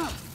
Ugh!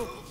Ugh!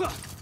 Huh.